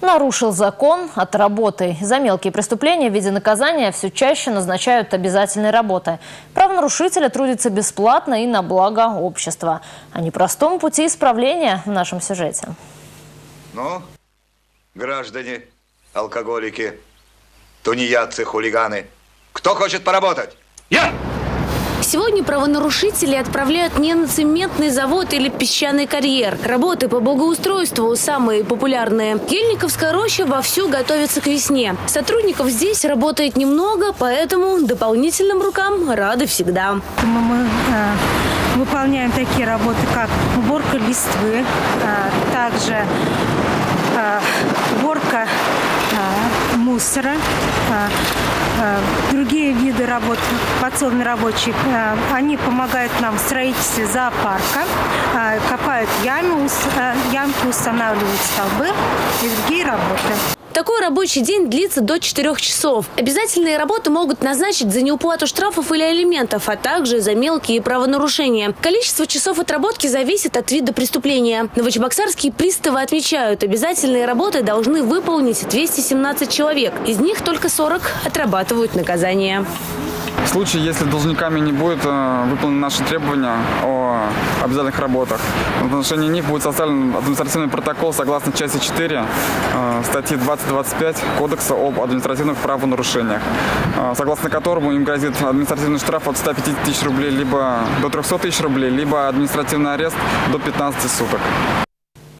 Нарушил закон, отработай. За мелкие преступления в виде наказания все чаще назначают обязательной работы. Правонарушителя трудится бесплатно и на благо общества. О непростом пути исправления в нашем сюжете. Ну, граждане, алкоголики, тунеядцы, хулиганы, кто хочет поработать? Я! Сегодня правонарушители отправляют не на цементный завод или песчаный карьер. Работы по благоустройству самые популярные. Ельниковская роща вовсю готовится к весне. Сотрудников здесь работает немного, поэтому дополнительным рукам рады всегда. Мы, э, выполняем такие работы, как уборка листвы, э, также э, уборка э, мусора, э, другие виды работ, подсобные рабочие, э, они помогают нам в строительстве зоопарка, э, копают ямы, э, ямки, устанавливают столбы и другие работы. Такой рабочий день длится до 4 часов. Обязательные работы могут назначить за неуплату штрафов или алиментов, а также за мелкие правонарушения. Количество часов отработки зависит от вида преступления. Новочебоксарские приставы отмечают, обязательные работы должны выполнить 217 человек. Из них только 40 отрабатывают наказание. В случае, если должниками не будет э, выполнены наши требования о обязательных работах, в отношении них будет составлен административный протокол согласно части 4 э, статьи 2025 Кодекса об административных правонарушениях, э, согласно которому им грозит административный штраф от 150 тысяч рублей либо до 300 тысяч рублей, либо административный арест до 15 суток.